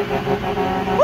ハハハハ!